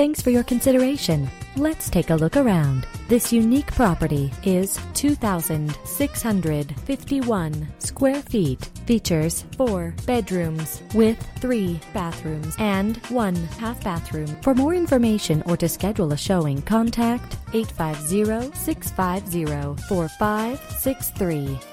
Thanks for your consideration. Let's take a look around. This unique property is 2,651 square feet. Features four bedrooms with three bathrooms and one half bathroom. For more information or to schedule a showing, contact 850 650 4563.